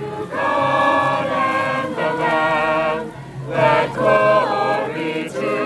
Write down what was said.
God and the Lamb, let glory to